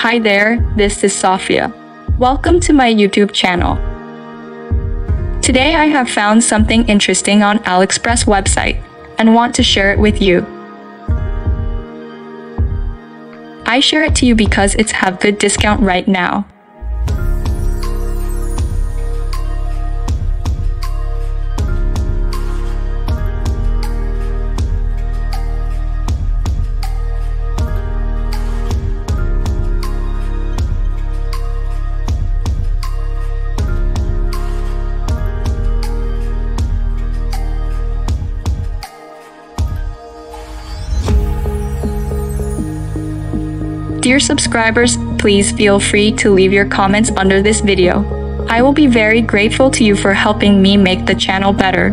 Hi there, this is Sofia. Welcome to my YouTube channel. Today I have found something interesting on AliExpress website and want to share it with you. I share it to you because it's have good discount right now. Dear subscribers, please feel free to leave your comments under this video. I will be very grateful to you for helping me make the channel better.